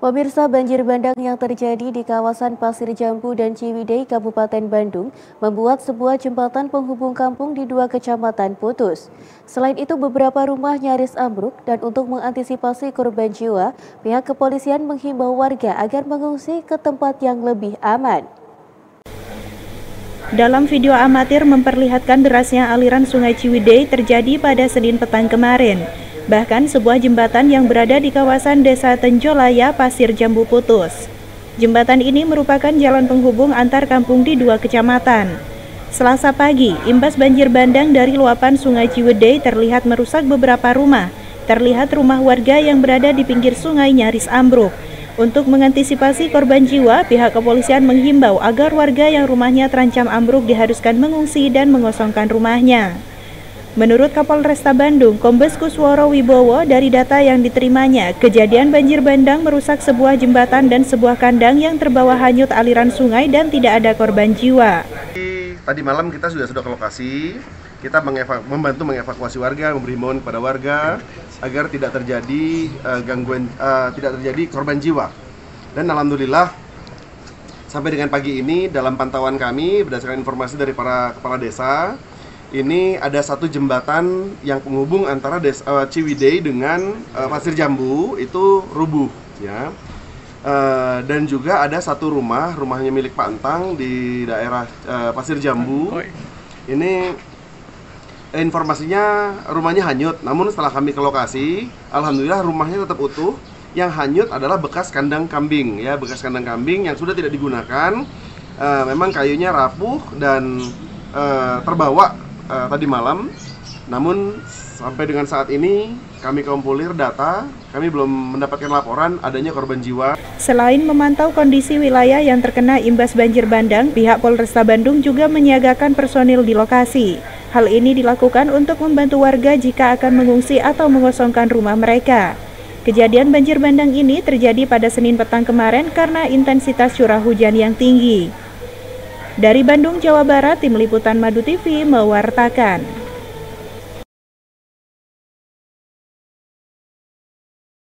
Pemirsa banjir bandang yang terjadi di kawasan Pasir Jambu dan Ciwidey, Kabupaten Bandung, membuat sebuah jembatan penghubung kampung di dua kecamatan putus. Selain itu, beberapa rumah nyaris ambruk dan untuk mengantisipasi korban jiwa, pihak kepolisian menghimbau warga agar mengungsi ke tempat yang lebih aman. Dalam video amatir memperlihatkan derasnya aliran sungai Ciwidey terjadi pada Senin petang kemarin. Bahkan sebuah jembatan yang berada di kawasan Desa Tenjolaya, Pasir Jambu putus. Jembatan ini merupakan jalan penghubung antar kampung di dua kecamatan. Selasa pagi, imbas banjir bandang dari luapan Sungai Ciwidey terlihat merusak beberapa rumah. Terlihat rumah warga yang berada di pinggir sungai nyaris ambruk. Untuk mengantisipasi korban jiwa, pihak kepolisian menghimbau agar warga yang rumahnya terancam ambruk diharuskan mengungsi dan mengosongkan rumahnya. Menurut Kapolresta Bandung, Kombes Kusworo Wibowo, dari data yang diterimanya, kejadian banjir bandang merusak sebuah jembatan dan sebuah kandang yang terbawa hanyut aliran sungai dan tidak ada korban jiwa. Tadi malam kita sudah sudah ke lokasi, kita membantu mengevakuasi warga, memberi himbauan kepada warga agar tidak terjadi uh, gangguan, uh, tidak terjadi korban jiwa. Dan alhamdulillah sampai dengan pagi ini dalam pantauan kami berdasarkan informasi dari para kepala desa ini ada satu jembatan yang penghubung antara Des, uh, Ciwidey dengan uh, Pasir Jambu itu rubuh ya. Uh, dan juga ada satu rumah, rumahnya milik Pak Antang di daerah uh, Pasir Jambu. Ini informasinya rumahnya hanyut. Namun setelah kami ke lokasi, alhamdulillah rumahnya tetap utuh. Yang hanyut adalah bekas kandang kambing ya, bekas kandang kambing yang sudah tidak digunakan. Uh, memang kayunya rapuh dan uh, terbawa uh, tadi malam. Namun sampai dengan saat ini kami kumpulir data, kami belum mendapatkan laporan adanya korban jiwa. Selain memantau kondisi wilayah yang terkena imbas banjir bandang, pihak Polresta Bandung juga menyiagakan personil di lokasi. Hal ini dilakukan untuk membantu warga jika akan mengungsi atau mengosongkan rumah mereka. Kejadian banjir bandang ini terjadi pada Senin petang kemarin karena intensitas curah hujan yang tinggi. Dari Bandung, Jawa Barat, Tim Liputan Madu TV mewartakan.